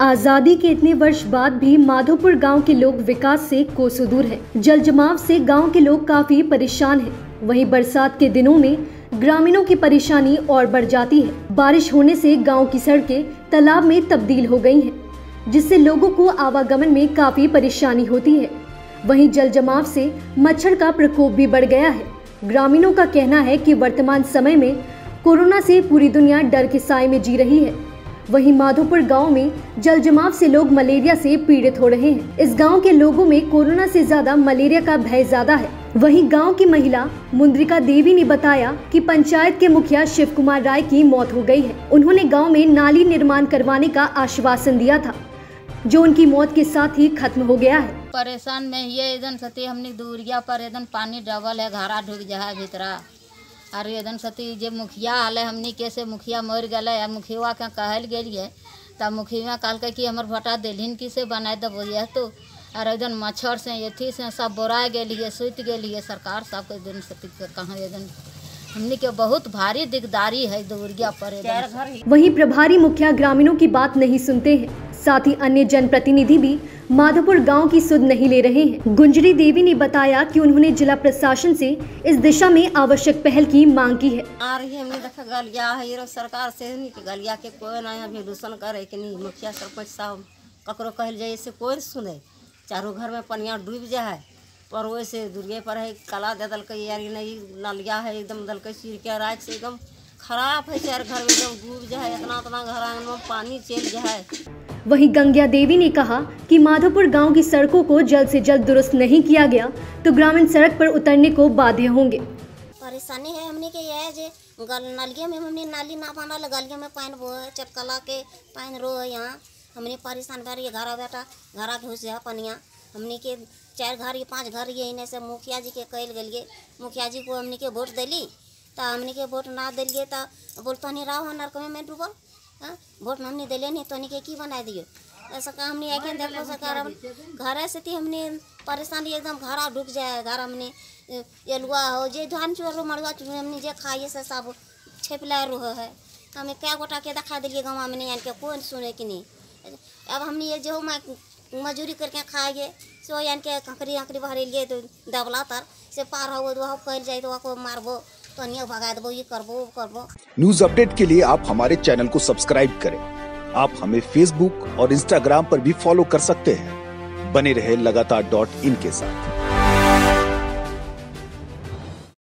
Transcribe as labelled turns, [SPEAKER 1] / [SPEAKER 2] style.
[SPEAKER 1] आज़ादी के इतने वर्ष बाद भी माधोपुर गाँव के लोग विकास से कोसों दूर हैं। जल जमाव से गाँव के लोग काफ़ी परेशान हैं। वहीं बरसात के दिनों में ग्रामीणों की परेशानी और बढ़ जाती है बारिश होने से गाँव की सड़कें तालाब में तब्दील हो गई हैं, जिससे लोगों को आवागमन में काफ़ी परेशानी होती है वहीं जल जमाव से मच्छर का प्रकोप भी बढ़ गया है ग्रामीणों का कहना है कि वर्तमान समय में कोरोना से पूरी दुनिया डर के साय में जी रही है वहीं माधोपुर गाँव में जल जमाव से लोग मलेरिया से पीड़ित हो रहे हैं। इस गाँव के लोगों में कोरोना से ज़्यादा मलेरिया का भय ज़्यादा है। वहीं गाँव की महिला मुंद्रिका देवी ने बताया कि पंचायत के मुखिया शिव कुमार राय की मौत हो गई है। उन्होंने गाँव में नाली निर्माण करवाने का आश्वासन दिया था, जो उनकी मौत के साथ ही खत्म हो गया है।
[SPEAKER 2] परेशान में ये सती हमने दूरिया पर पानी डबल है, घरा ढुक जा है भीतरा। और एकदम सती जो, मुखिया आल, हमने कैसे मुखिया मर गए आ मुखिया के कहल गलिए तब मुखिया कहल कि हमारे भटा दिलहिन की से बनाए देव यह तो? और एकदम मच्छर से अथी से सब बोरा गलिए सुत गलिए सरकार सब एकदम सती कहाँ एकदम हमनी के बहुत भारी दिकदारी है दूरिया पर
[SPEAKER 1] वहीं प्रभारी मुखिया ग्रामीणों की बात नहीं सुनते हैं। साथ ही अन्य जनप्रतिनिधि भी माधोपुर गाँव की सुध नहीं ले रहे हैं। गुंजरी देवी ने बताया कि उन्होंने जिला प्रशासन से इस दिशा में आवश्यक पहल की मांग की है।
[SPEAKER 3] आ रही है देख गलिया है ये सरकार से नहीं कि गलिया के कोई ना अभी दूषण करे कि नहीं मुखिया सरपंच साहब ककरो कहल जाए से कोई सुने। चारों घर में पनिया डूब जाए। पर वैसे दुर्गे पर है कला दे दल यार नहीं नलिया है एकदम दल चीर के राख से एकदम खराब है चार घर में एकदम डूब जाए इतना इतना घर आँगन में पानी चल जाए।
[SPEAKER 1] वहीं गंगिया देवी ने कहा कि माधोपुर गाँव की सड़कों को जल्द से जल्द दुरुस्त नहीं किया गया तो ग्रामीण सड़क पर उतरने को बाध्य होंगे।
[SPEAKER 4] परेशानी है हमने के यह जे गल नलिया में हमने नाली ना बना गलिया में पानी बो है चटकला के पानी रो है यहाँ। हमने परेशान कर ये घर बेटा घर घुस जा पनिया। हमने के चार घर, ये पाँच घर ये इन्हें से मुखिया जी के कहल गलिए। मुखिया जी को हमने के वोट दिली तो हमने के वोट ना दिलिए तो बोलते नहीं रहो नरक में डूबल हाँ? वोट हमने दिले नहीं तो के की बना दियो ऐसा काम हमने आके देखो सरकार घर से थी हमने परेशानी एकदम घर डूब जाए, घर हमने एलुआ हो, जे धान चोर मड़ुआ चुन हमने जे खाइए से सब छेपला रहो है। हमें क्या गोटा के दिखा दिलिए गाँव में यानी के कौन सुने कि नहीं? अब हमने ये जो मजूरी करके खाएँगे सो यान के कंकरी अकरी भरे लिए तो दबला तर, से पार हो वह फैल जाए तो वह मारबो तो भगा देबो, ये करबो करबो।
[SPEAKER 5] न्यूज़ अपडेट के लिए आप हमारे चैनल को सब्सक्राइब करें। आप हमें फेसबुक और इंस्टाग्राम पर भी फॉलो कर सकते हैं। बने रहे लगातार डॉट इन के साथ।